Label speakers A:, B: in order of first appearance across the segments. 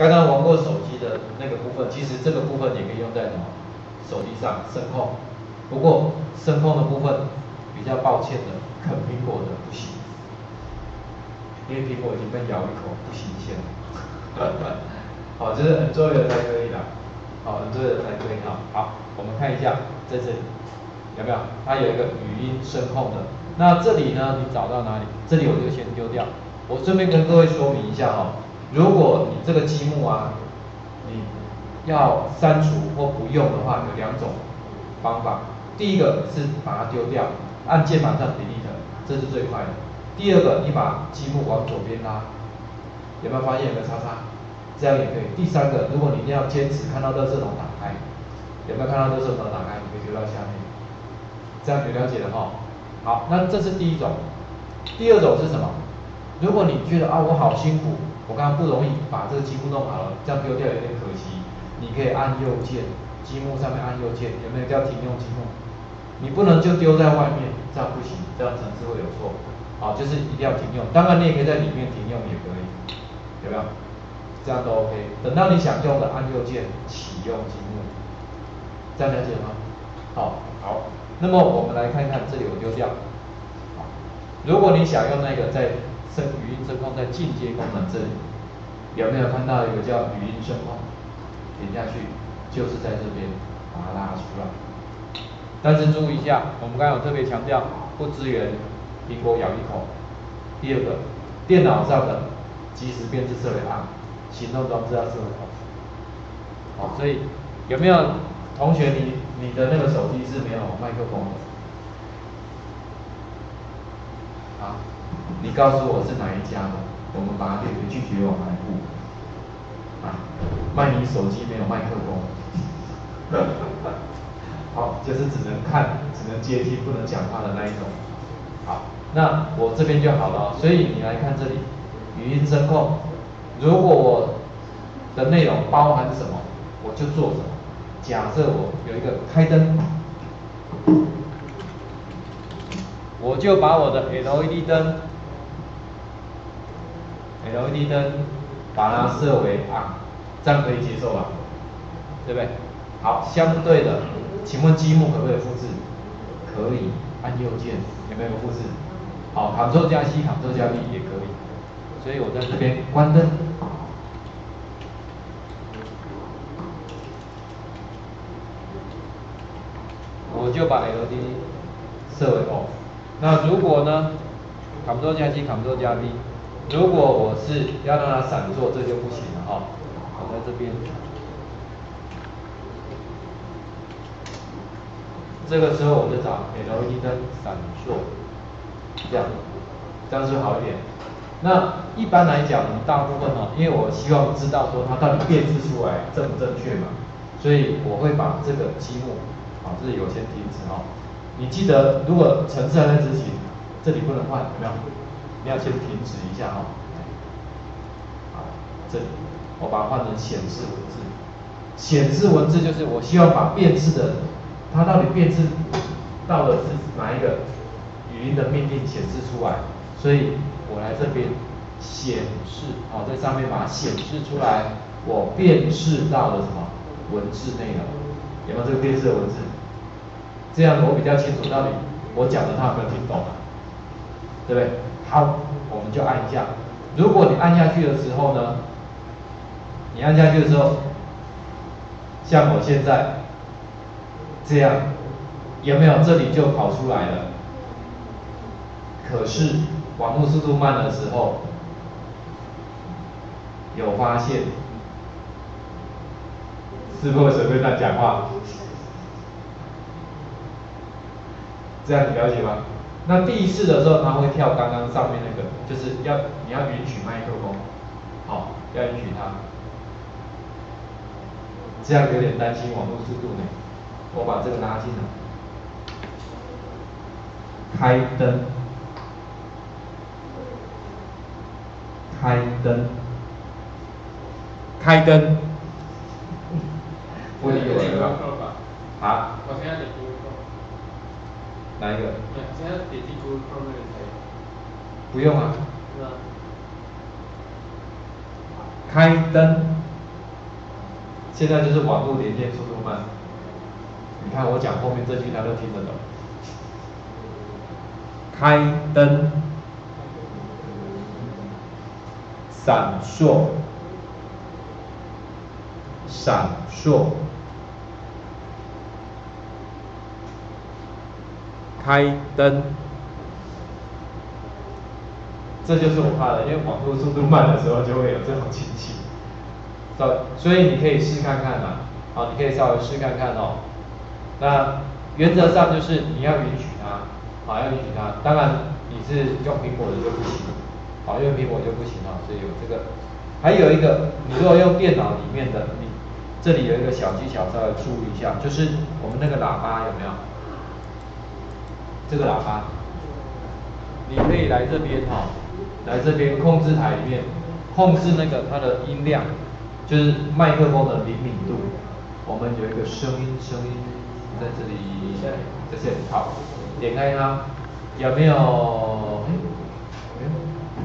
A: 刚刚玩过手机的那个部分，其实这个部分也可以用在什么手机上声控。不过声控的部分比较抱歉的，啃苹果的不行，因为苹果已经被咬一口不新鲜了。好，就是很重要的才可以的，好，很重要的才可以哈。好，我们看一下在这里有没有？它有一个语音声控的。那这里呢？你找到哪里？这里我就先丢掉。我顺便跟各位说明一下哈，如果你这个积木啊，你要删除或不用的话，有两种方法。第一个是把它丢掉，按键盘上 delete，这是最快的。第二个，你把积木往左边拉，有没有发现有个叉叉？这样也可以。第三个，如果你一定要坚持看到垃圾桶打开，有没有看到垃圾桶打开？你可以丢到下面，这样就了解了哈。好，那这是第一种。第二种是什么？如果你觉得啊，我好辛苦，我刚刚不容易把这个积木弄好了，这样丢掉有点可惜。你可以按右键，积木上面按右键，有没有叫停用积木？你不能就丢在外面，这样不行，这样程式会有错。好，就是一定要停用。当然你也可以在里面停用也可以，有没有？这样都 OK。等到你想用的，按右键启用积木，这样了解吗？好，好。那么我们来看看，这里我丢掉。好，如果你想用那个在声语音声控在进阶功能这里，有没有看到一个叫语音声控？点下去就是在这边把它拉出来。但是注意一下，我们刚刚有特别强调，不支援苹果咬一口。第二个，电脑上的即时变制设备按，行动装置要设好。好，所以有没有同学你你的那个手机是没有麦克风的？好，你告诉我是哪一家的，我们把它列为拒绝往来户。啊，卖你手机没有麦克风。好，就是只能看、只能接听、不能讲话的那一种。好，那我这边就好了。所以你来看这里，语音声控，如果我的内容包含什么，我就做什么。假设我有一个开灯，我就把我的 LED 灯，LED 灯把它设为啊，这样可以接受吧？对不对？好，相对的。请问积木可不可以复制？可以，按右键有没有复制？好，Ctrl 加 C，Ctrl 加 V 也可以。所以我在这边关灯，我就把 LED 设为 off。那如果呢？Ctrl 加 C，Ctrl 加 V。如果我是要让它闪烁，这就不行了哈。我在这边。这个时候我就找 LED 灯闪烁，这样，这样是好一点。那一般来讲，我们大部分哦，因为我希望知道说它到底辨识出来正不正确嘛，所以我会把这个积木，啊，这里有先停止哦。你记得，如果程式还在执行，这里不能换，有没有？你要先停止一下哈。好，这里我把它换成显示文字，显示文字就是我希望把变质的。它到底变质到了是哪一个语音的命令显示出来？所以我来这边显示，好，在上面把它显示出来，我辨识到了什么文字内容？有没有这个变质的文字？这样我比较清楚到底我讲的他有没有听懂啊？对不对？好，我们就按一下。如果你按下去的时候呢，你按下去的时候，像我现在。这样有没有？这里就跑出来了。可是网络速度慢的时候，有发现，是不是随便在讲话？这样你了解吗？那第一次的时候，它会跳刚刚上面那个，就是要你要允许麦克风，好，要允许它。这样有点担心网络速度呢。我把这个拉进来，开灯，开灯，开灯，不理解了吧？啊？我现在点 Google 哪一个？不用啊。开灯。现在就是网络连接速度慢。你看我讲后面这句，他都听得懂。开灯，闪烁，闪烁，开灯。这就是我怕的，因为网络速度慢的时候就会有这种情形。所所以你可以试看看嘛，好，你可以稍微试看看哦。那原则上就是你要允许它，好，要允许它。当然你是用苹果的就不行，好，用苹果就不行啊。所以有这个，还有一个，你如果用电脑里面的，你这里有一个小技巧稍微注意一下，就是我们那个喇叭有没有？这个喇叭，你可以来这边哈，来这边控制台里面控制那个它的音量，就是麦克风的灵敏度。我们有一个声音，声音。在这里在，这些好，点开它，有没有？哎，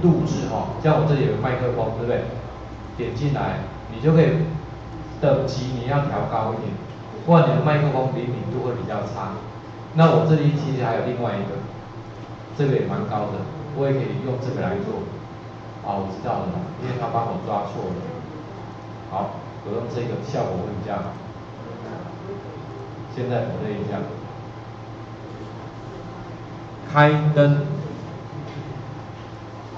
A: 录制哈，像我这里有个麦克风，对不对？点进来，你就可以等级你要调高一点，不然你的麦克风灵敏度会比较差。那我这里其实还有另外一个，这个也蛮高的，我也可以用这个来做。好，我知道了，因为他帮我抓错了。好，我用这个效果会比较好。现在我这一下，开灯，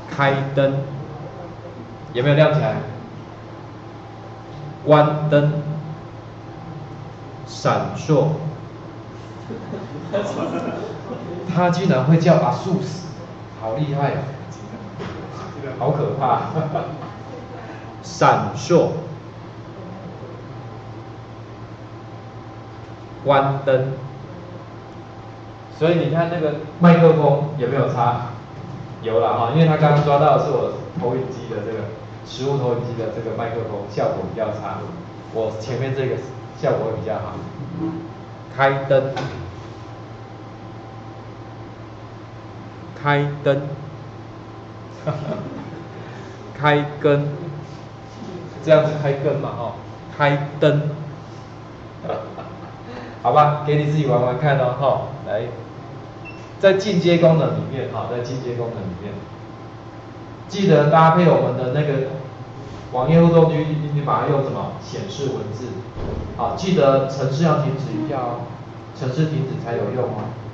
A: 开灯，有没有亮起来？关灯，闪烁，他居然会叫阿素死，好厉害，好可怕，闪烁。关灯，所以你看那个麦克风有没有差？有了哈，因为他刚刚抓到的是我投影机的这个实物投影机的这个麦克风，效果比较差。我前面这个效果比较好。开灯，开灯，开根，这样子开根嘛哈，开灯。好吧，给你自己玩玩看哦，哈，来，在进阶功能里面，哈，在进阶功能里面，记得搭配我们的那个网页互动区，你把它用什么显示文字，好，记得城市要停止一下哦，城市停止才有用哦。